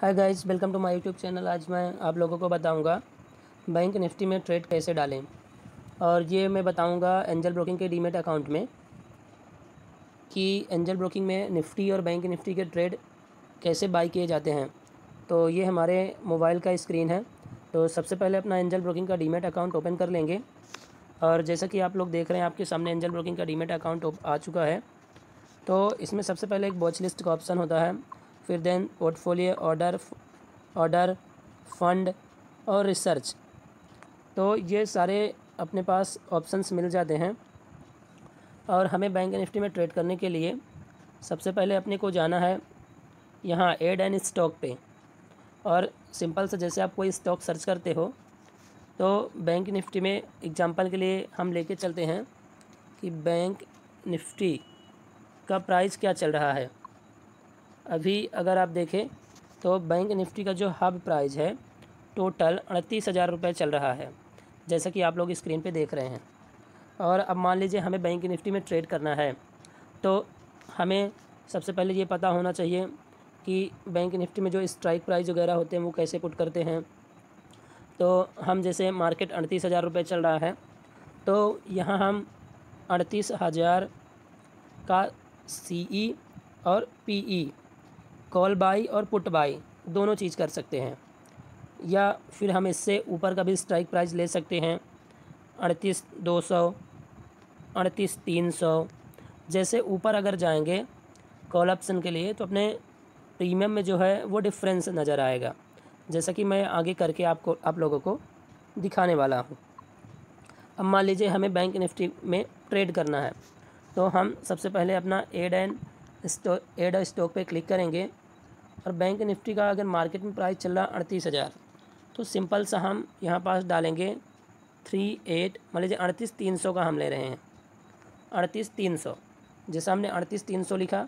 Hi guys welcome to my YouTube channel आज मैं आप लोगों को बताऊँगा बैंक निफ्टी में ट्रेड कैसे डालें। और ये मैं बताऊँगा एंजल ब्रोकिंग के डीमेट अकाउंट में कि एंजल ब्रोकिंग में निफ्टी और बैंक निफ्टी के ट्रेड कैसे बाई किए जाते हैं। तो ये हमारे मोबाइल का स्क्रीन है। तो सबसे पहले अपना एंजल ब्रोकिंग का डीमेट अकाउंट ओपन कर लेंगे। और जैसा कि आप लोग देख रहे हैं, आपके सामने एंजल ब्रोकिंग का डीमेट अकाउंट आ चुका है। तो इसमें सबसे पहले एक वॉच लिस्ट का ऑप्शन होता है। फिर then portfolio, order order, fund और रिसर्च। तो ये सारे अपने पास ऑप्शंस मिल जाते हैं। और हमें बैंक निफ्टी में ट्रेड करने के लिए सबसे पहले अपने को जाना है यहाँ एड एंड स्टॉक पे। और सिंपल से जैसे आप कोई स्टॉक सर्च करते हो तो बैंक निफ्टी में एग्जांपल के लिए हम लेके चलते हैं कि बैंक निफ्टी का प्राइस क्या चल रहा है। अभी अगर आप देखें तो बैंक निफ्टी का जो हब प्राइस है, टोटल अड़तीस हज़ार रुपये चल रहा है, जैसा कि आप लोग स्क्रीन पे देख रहे हैं। और अब मान लीजिए हमें बैंक निफ्टी में ट्रेड करना है तो हमें सबसे पहले ये पता होना चाहिए कि बैंक निफ्टी में जो स्ट्राइक प्राइस वगैरह होते हैं वो कैसे पुट करते हैं। तो हम जैसे मार्केट अड़तीस हज़ार रुपये चल रहा है तो यहाँ हम अड़तीस हज़ार का सी ई और पी ई कॉल बाई और पुट बाई दोनों चीज़ कर सकते हैं। या फिर हम इससे ऊपर का भी स्ट्राइक प्राइस ले सकते हैं। अड़तीस, दो सौ, अड़तीस, तीन सौ। जैसे ऊपर अगर जाएँगे कॉल ऑप्शन के लिए तो अपने प्रीमियम में जो है, वो डिफरेंस नज़र आएगा। जैसा कि मैं आगे करके आपको, आप लोगों को दिखाने वाला हूँ। अब मान लीजिए हमें बैंक निफ्टी में ट्रेड करना है। तो हम सबसे पहले अपना एड एंड स्टो एड स्टॉक पे क्लिक करेंगे। और बैंक निफ्टी का अगर मार्केट में प्राइस चल रहा है अड़तीस हज़ार तो सिंपल सा हम यहाँ पास डालेंगे थ्री एट, मान लीजिए अड़तीस तीन सौ का हम ले रहे हैं। अड़तीस तीन सौ, जैसे हमने अड़तीस तीन सौ लिखा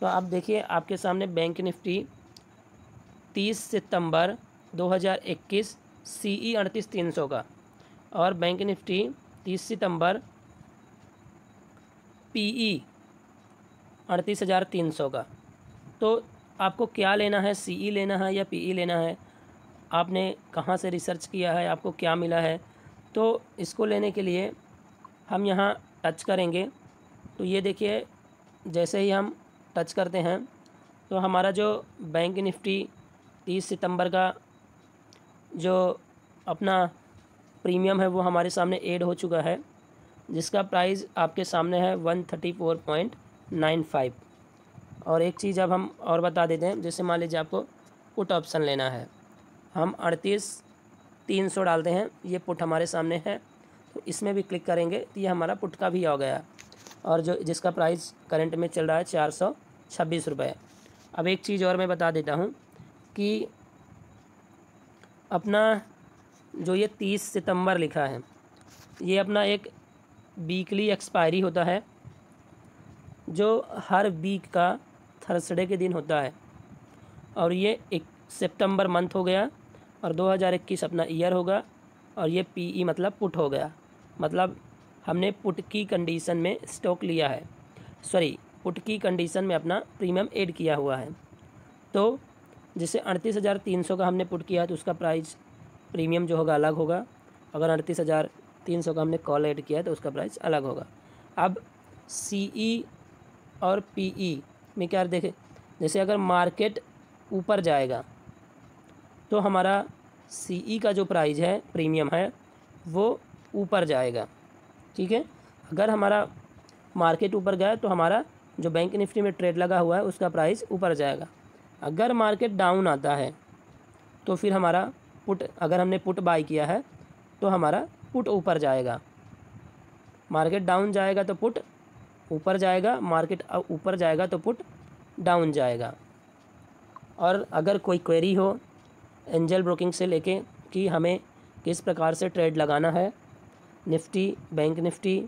तो आप देखिए आपके सामने बैंक निफ्टी तीस सितंबर 2021 सीई अड़तीस तीन सौ का, और बैंक निफ्टी तीस सितंबर पीई अड़तीस हज़ार तीन सौ का। तो आपको क्या लेना है सी ई लेना है या पी ई लेना है? आपने कहाँ से रिसर्च किया है, आपको क्या मिला है? तो इसको लेने के लिए हम यहाँ टच करेंगे। तो ये देखिए, जैसे ही हम टच करते हैं तो हमारा जो बैंक निफ्टी तीस सितंबर का जो अपना प्रीमियम है, वो हमारे सामने ऐड हो चुका है, जिसका प्राइस आपके सामने है one thirty four point nine five और एक चीज़ अब हम और बता देते हैं, जैसे मान लीजिए आपको पुट ऑप्शन लेना है। हम अड़तीस तीन सौ डालते हैं, ये पुट हमारे सामने है तो इसमें भी क्लिक करेंगे तो ये हमारा पुट का भी हो गया। और जो जिसका प्राइस करंट में चल रहा है चार सौ छब्बीस रुपये। अब एक चीज़ और मैं बता देता हूँ कि अपना जो ये तीस सितंबर लिखा है, ये अपना एक वीकली एक्सपायरी होता है, जो हर वीक का थर्सडे के दिन होता है। और ये एक सितंबर मंथ हो गया और 2021 अपना ईयर होगा और ये पीई मतलब पुट हो गया। मतलब हमने पुट की कंडीशन में स्टॉक लिया है। सॉरी, पुट की कंडीशन में अपना प्रीमियम ऐड किया हुआ है। तो जैसे अड़तीस हज़ार तीन सौ का हमने पुट किया है तो उसका प्राइस प्रीमियम जो होगा अलग होगा। अगर अड़तीस हज़ार तीन सौ का हमने कॉल ऐड किया है तो उसका प्राइस अलग होगा। अब सी ई और पी ई में क्या देखें, जैसे अगर मार्केट ऊपर जाएगा तो हमारा सी ई का जो प्राइस है, प्रीमियम है, वो ऊपर जाएगा। ठीक है? अगर हमारा मार्केट ऊपर गया तो हमारा जो बैंक निफ्टी में ट्रेड लगा हुआ है, उसका प्राइस ऊपर जाएगा। अगर मार्केट डाउन आता है तो फिर हमारा पुट, अगर हमने पुट बाई किया है तो हमारा पुट ऊपर जाएगा। मार्केट डाउन जाएगा तो पुट ऊपर जाएगा मार्केट ऊपर जाएगा तो पुट डाउन जाएगा। और अगर कोई क्वेरी हो एंजल ब्रोकिंग से लेके कि हमें किस प्रकार से ट्रेड लगाना है, निफ्टी बैंक निफ्टी,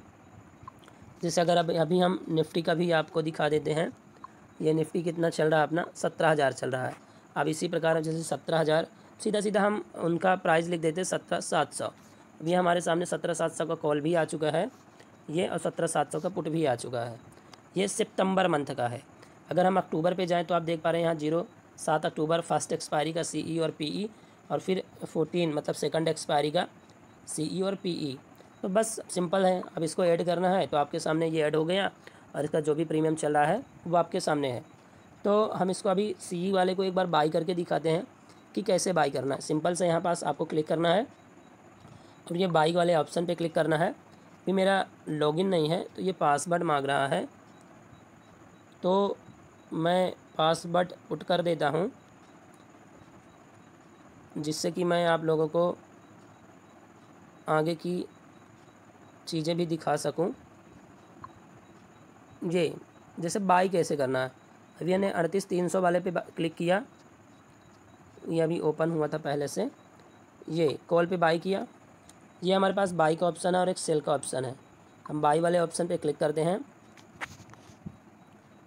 जैसे अगर अब, अभी हम निफ्टी का भी आपको दिखा देते हैं, ये निफ्टी कितना चल रहा है अपना, सत्रह हज़ार चल रहा है। अब इसी प्रकार जैसे सत्रह हज़ार सीधा सीधा हम उनका प्राइस लिख देते हैं सत्रह सात सौ। अभी हमारे सामने सत्रह सात सौ का कॉल भी आ चुका है। ये और सत्रह सात सौ का पुट भी आ चुका है। ये सितंबर मंथ का है। अगर हम अक्टूबर पे जाएँ तो आप देख पा रहे हैं यहाँ ज़ीरो, सात अक्टूबर, फ़र्स्ट एक्सपायरी का सीई और पीई और फिर फोर्टीन मतलब सेकंड एक्सपायरी का सीई और पीई तो बस सिंपल है। अब इसको ऐड करना है तो आपके सामने ये ऐड हो गया और इसका जो भी प्रीमियम चल रहा है वो आपके सामने है। तो हम इसको अभी सीई वाले को एक बार बाई करके दिखाते हैं कि कैसे बाई करना है। सिंपल से यहाँ पास आपको क्लिक करना है और ये बाई वाले ऑप्शन पे क्लिक करना है। भी मेरा लॉगिन नहीं है तो ये पासवर्ड मांग रहा है। तो मैं पासवर्ड पुट कर देता हूँ, जिससे कि मैं आप लोगों को आगे की चीज़ें भी दिखा सकूँ। ये जैसे बाई कैसे करना है? अभी मैंने अड़तीस तीन सौ वाले पे क्लिक किया, ये अभी ओपन हुआ था पहले से। ये कॉल पे बाई किया। ये हमारे पास बाई का ऑप्शन है और एक सेल का ऑप्शन है। हम बाई वाले ऑप्शन पे क्लिक करते हैं।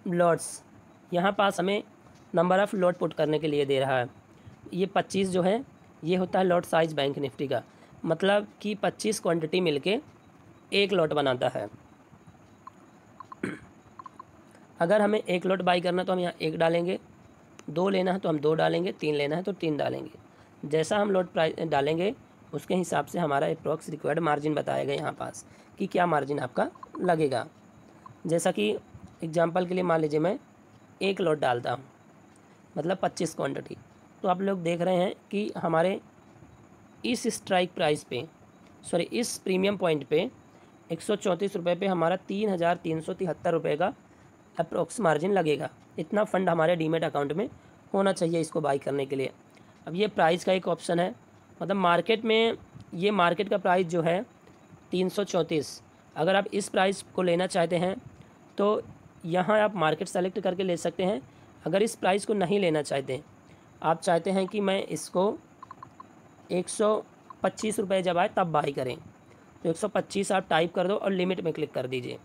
लॉट्स यहाँ पास हमें नंबर ऑफ़ लॉट पुट करने के लिए दे रहा है। ये पच्चीस जो है, ये होता है लॉट साइज़ बैंक निफ्टी का। मतलब कि पच्चीस क्वांटिटी मिलके एक लॉट बनाता है। अगर हमें एक लॉट बाई करना तो हम यहाँ एक डालेंगे। दो लेना है तो हम दो डालेंगे, तीन लेना है तो तीन डालेंगे। जैसा हम लॉट प्राइस डालेंगे उसके हिसाब से हमारा अप्रॉक्स रिक्वायर्ड मार्जिन बताएगा यहाँ पास कि क्या मार्जिन आपका लगेगा। जैसा कि एग्ज़ाम्पल के लिए मान लीजिए मैं एक लॉट डालता हूँ मतलब पच्चीस क्वान्टिटी तो आप लोग देख रहे हैं कि हमारे इस स्ट्राइक प्राइस पे सॉरी इस प्रीमियम पॉइंट पे एक सौ चौंतीस रुपये पर हमारा तीन हज़ार तीन सौ तिहत्तर रुपये का अप्रोक्स मार्जिन लगेगा। इतना फ़ंड हमारे डीमेट अकाउंट में होना चाहिए इसको बाई करने के लिए। अब ये प्राइस का एक ऑप्शन है। मतलब मार्केट में ये मार्केट का प्राइस जो है तीन सौ चौंतीस। अगर आप इस प्राइस को लेना चाहते हैं तो यहाँ आप मार्केट सेलेक्ट करके ले सकते हैं। अगर इस प्राइस को नहीं लेना चाहते, आप चाहते हैं कि मैं इसको एक सौ पच्चीस रुपये जब आए तब बाई करें। तो एक सौ पच्चीस आप टाइप कर दो और लिमिट में क्लिक कर दीजिए।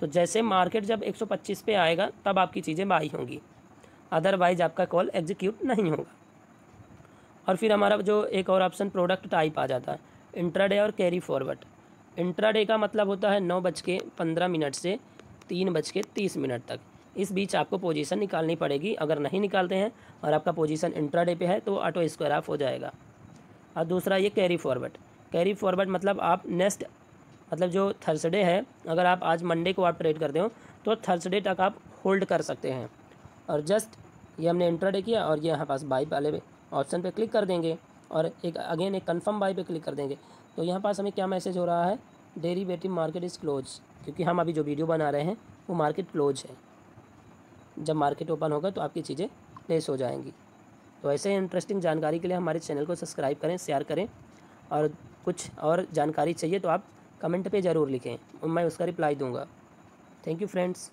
तो जैसे मार्केट जब 125 पे आएगा, तब आपकी चीज़ें बाई होंगी। अदरवाइज़ आपका कॉल एग्जीक्यूट नहीं होगा। और फिर हमारा जो एक और ऑप्शन प्रोडक्ट टाइप आ जाता है इंट्राडे और कैरी फॉरवर्ड इंट्राडे का मतलब होता है नौ बज के पंद्रह मिनट से तीन बज के तीस मिनट तक। इस बीच आपको पोजीशन निकालनी पड़ेगी। अगर नहीं निकालते हैं और आपका पोजीशन इंट्राडे पे है तो ऑटो स्क्वायर ऑफ़ हो जाएगा। और दूसरा ये कैरी फॉरवर्ड कैरी फॉरवर्ड मतलब आप नेक्स्ट मतलब जो थर्सडे है, अगर आप आज मंडे को आप ट्रेड करते हो तो थर्सडे तक आप होल्ड कर सकते हैं। और जस्ट ये हमने इंट्राडे किया और ये यहाँ पास बाई वाले ऑप्शन पे क्लिक कर देंगे और एक, अगेन एक कंफर्म बाई पे क्लिक कर देंगे। तो यहाँ पास हमें क्या मैसेज हो रहा है? डेरीवेटिव मार्केट इज़ क्लोज क्योंकि हम अभी जो वीडियो बना रहे हैं, वो मार्केट क्लोज है। जब मार्केट ओपन होगा तो आपकी चीज़ें प्लेस हो जाएँगी। तो ऐसे इंटरेस्टिंग जानकारी के लिए हमारे चैनल को सब्सक्राइब करें शेयर करें। और कुछ और जानकारी चाहिए तो आप कमेंट पे ज़रूर लिखें। मैं उसका रिप्लाई दूँगा। Thank you friends